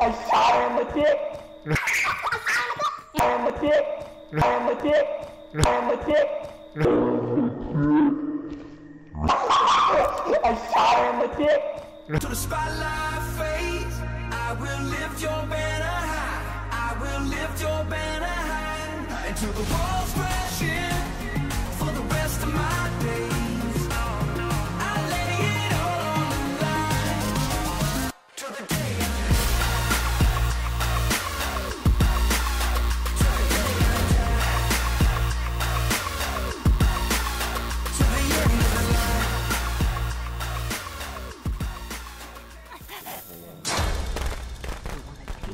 I shot her in the dick. I am a dick. I am a dick. I am a dick. I shot her in the dick. To the spotlight fades, I will lift your banner high. I will lift your banner high. Until the walls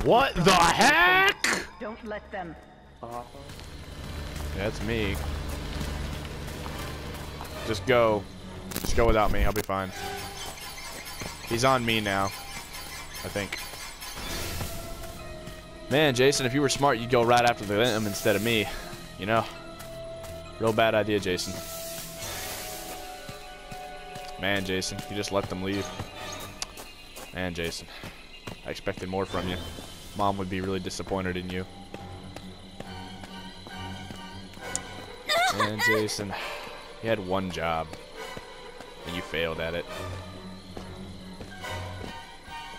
What the heck? Don't let them. That's me. Just go. Just go without me. I'll be fine. He's on me now. I think. Man, Jason, if you were smart, you'd go right after them instead of me. You know? Real bad idea, Jason. Man, Jason, you just let them leave. Man, Jason. I expected more from you. Mom would be really disappointed in you. Man, Jason, you had one job, and you failed at it.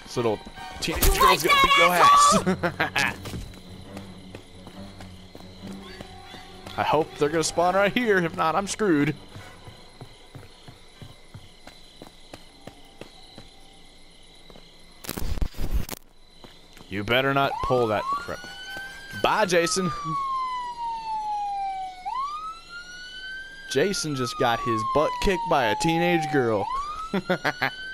This little teenage girl's gonna beat your ass. I hope they're gonna spawn right here. If not, I'm screwed. You better not pull that crap. Bye, Jason. Jason just got his butt kicked by a teenage girl.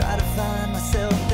try to find myself